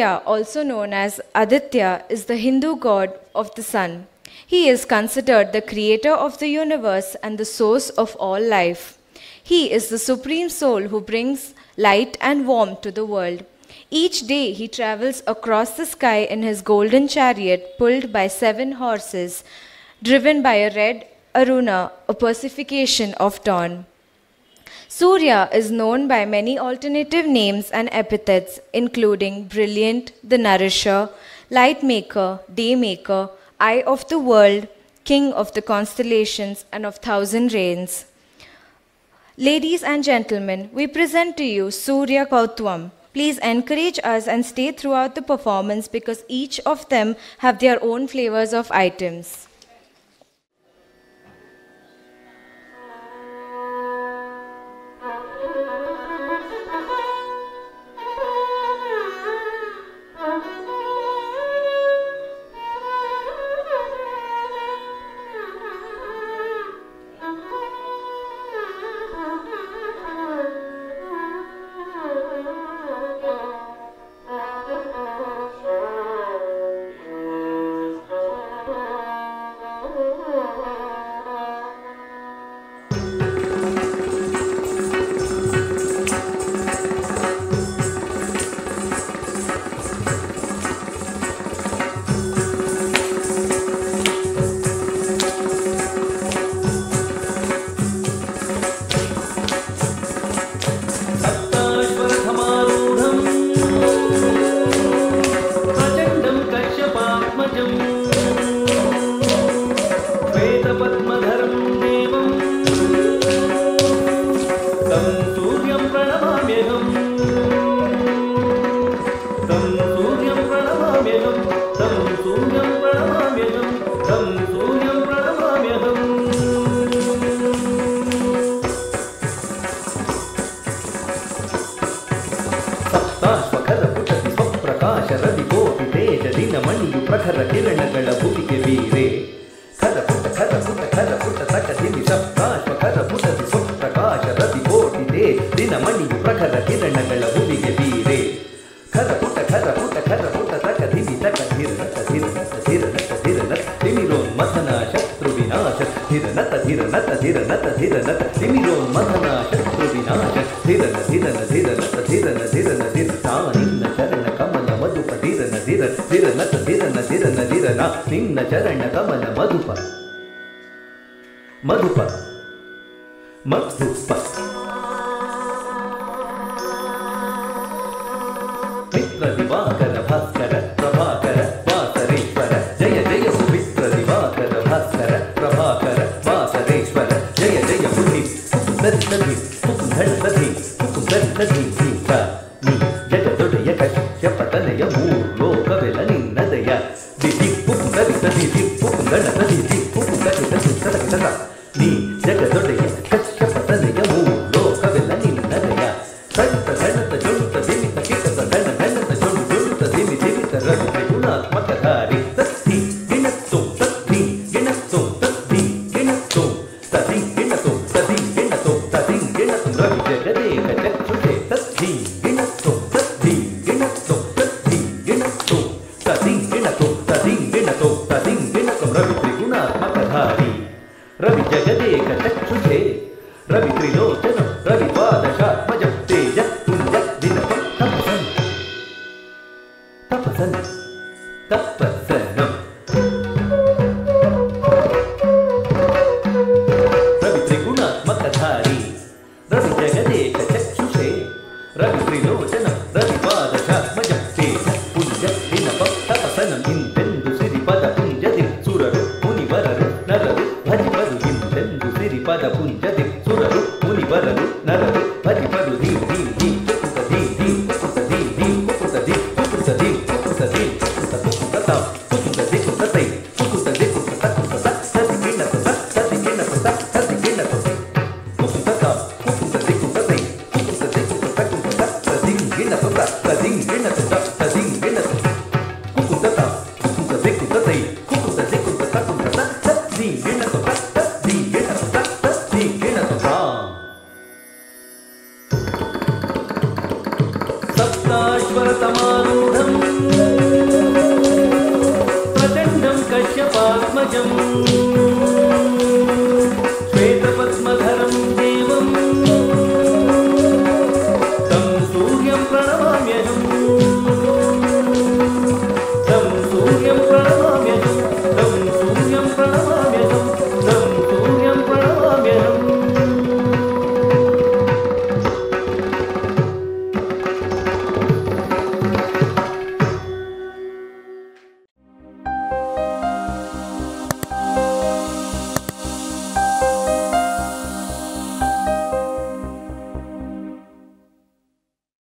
Surya, also known as Aditya, is the Hindu god of the sun. He is considered the creator of the universe and the source of all life. He is the supreme soul who brings light and warmth to the world. Each day he travels across the sky in his golden chariot pulled by seven horses, driven by a red Aruna, a personification of dawn. Surya is known by many alternative names and epithets, including brilliant, the nourisher, light maker, day maker, eye of the world, king of the constellations, and of thousand rains. Ladies and gentlemen, we present to you Surya Kauthuvam. Please encourage us and stay throughout the performance because each of them have their own flavors of items. ದಿನಮಣಿಯು ಪ್ರಖರ ಕಿರಣಗಳ ಭುವಿಗೆ ಬೀರೆ ಖರ ಪುಟ ಖರ ಪುಟ ಖರ ಪುಟ ತಕ ದಿನಿ ಸಪ್ತಾಶ್ವಖರ ಪುಟತಿ ಸ್ವಪ್ರಕಾಶ ರವಿ ಕೋಟಿ ತೇಜ ದಿನಮಣಿಯು ಪ್ರಖರ ಕಿರಣಗಳ ಭುವಿಗೆ ಬೀರೆ ಖರ ಪುಟ ಖರ ಪುಟ ಖರ ಪುಟ ತಕ ದಿನಿ ತಕ ಧಿರನತ ಧಿರನತ ಧಿರನತ ಧಿರನತ ತಿಮಿರೋನ್ಮಥನ ಶತ್ರು ವಿನಾಶ ಧಿರನತ ಧಿರನತ ಧಿರನತ ಧಿರನತ ತಿಮಿರೋನ್ಮಥನ ಶತ್ರು ವಿನಾಶ ಧಿರನ ಧಿರನ ಧಿರನತ ಧಿರನ ಧಿರನ ಧಿರ ತಾ ದಿರ ದಿರ ದಿರನ ದಿರನ ದಿರನ ದಿರನ ನಿನ್ನ ಚರಣ ಕಮಲ ಮಧುಪ. ಮಧುಪ. ಮಧುಪ. తత్పత్తనం రవి త్రిగుణాత్మకధారి రవి జగదేక చక్షుషే. రవి త్రిలోచనం రవి పాదకాత్మజం తేజ పుంజ వినప తపసనం ఇంతెందు సిరిపద పుంజది సురరు మునివరరు నరరు భరిపరు ఇంతెందు సిరిపద పుంజది సురరు మునివరరు నరరు భరిపరు దీని but I'm